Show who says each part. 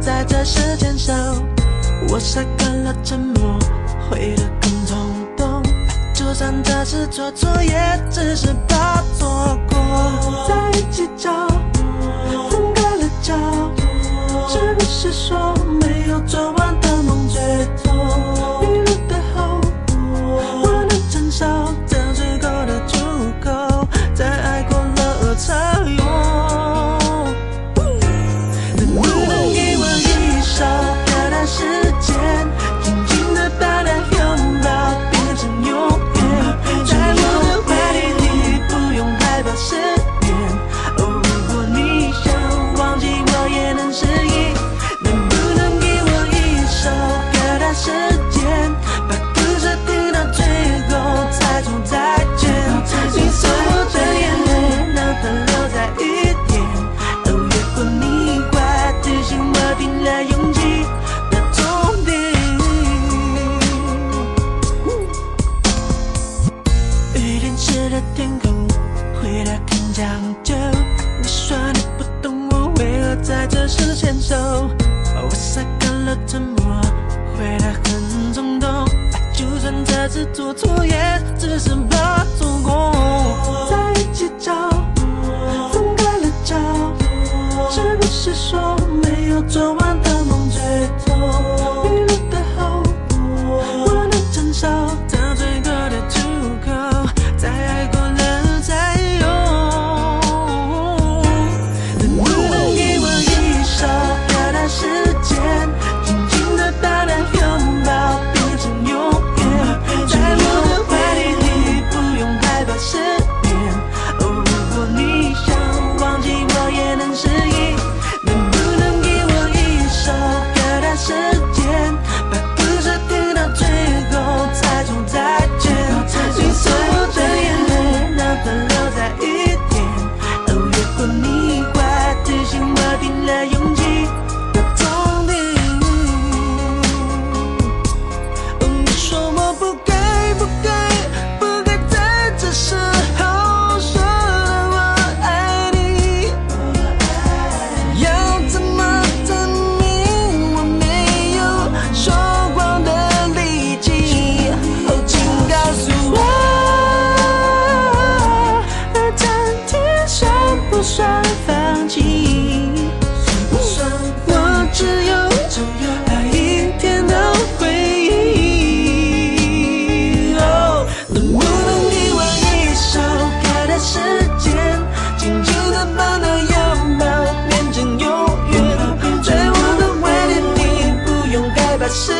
Speaker 1: 在这时牵手？我晒干了沉默，回得更冲动。就算这是做错，也只是怕错过。在一起就分开了叫，是不是说没有做你说你不懂我为何在这时牵手，我晒干了沉默，回答很冲动。就算这次做错，也只是怕错过。在一起就分开了就，是不是说没有做完的是